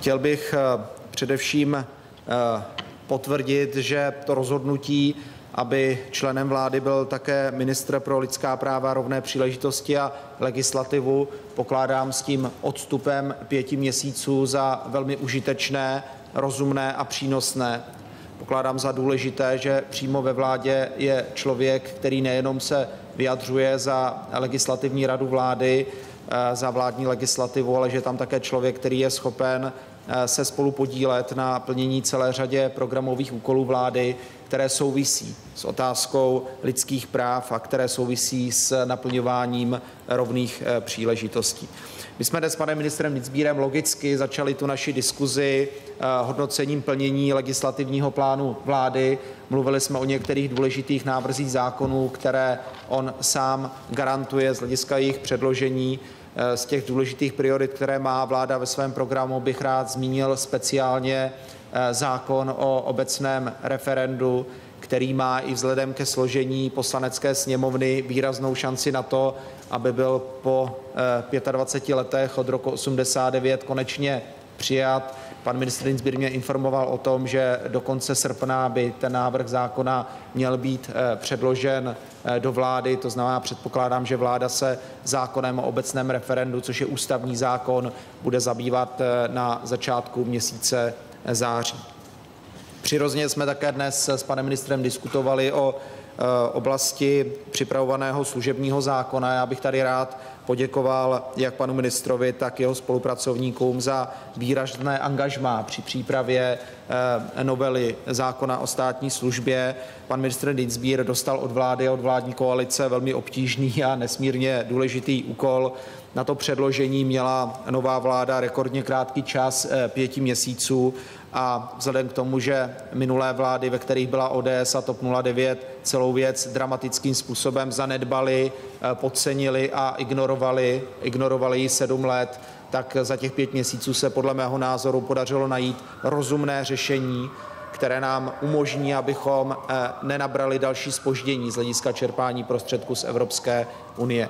Chtěl bych především potvrdit, že to rozhodnutí, aby členem vlády byl také ministr pro lidská práva, rovné příležitosti a legislativu, pokládám s tím odstupem pěti měsíců za velmi užitečné, rozumné a přínosné. Pokládám za důležité, že přímo ve vládě je člověk, který nejenom se vyjadřuje za legislativní radu vlády, eh, za vládní legislativu, ale že tam také člověk, který je schopen eh, se spolu podílet na plnění celé řadě programových úkolů vlády, které souvisí s otázkou lidských práv a které souvisí s naplňováním rovných eh, příležitostí. My jsme dnes s panem ministrem Nicbírem logicky začali tu naši diskuzi hodnocením plnění legislativního plánu vlády. Mluvili jsme o některých důležitých návrzích zákonů, které on sám garantuje z hlediska jejich předložení. Eh, z těch důležitých priorit, které má vláda ve svém programu, bych rád zmínil speciálně eh, zákon o obecném referendu, který má i vzhledem ke složení poslanecké sněmovny výraznou šanci na to, aby byl po 25 eh, letech od roku 89 konečně přijat. Pan ministr Dinsbír mě informoval o tom, že do konce srpna by ten návrh zákona měl být eh, předložen eh, do vlády. To znamená, předpokládám, že vláda se zákonem o obecném referendu, což je ústavní zákon, bude zabývat na začátku měsíce září. Přirozeně jsme také dnes s panem ministrem diskutovali o oblasti připravovaného služebního zákona. Já bych tady rád poděkoval jak panu ministrovi, tak jeho spolupracovníkům za výražné angažmá při přípravě eh, novely zákona o státní službě. Pan ministr Dinsbír dostal od vlády a od vládní koalice velmi obtížný a nesmírně důležitý úkol. Na to předložení měla nová vláda rekordně krátký čas eh, pěti měsíců a vzhledem k tomu, že minulé vlády, ve kterých byla ODS a TOP 09, celou věc dramatickým způsobem zanedbali, eh, podcenili a ignorovali, ignorovali ji sedm let, tak za těch pět měsíců se podle mého názoru podařilo najít rozumné řešení, které nám umožní, abychom eh, nenabrali další spoždění z hlediska čerpání prostředků z Evropské unie.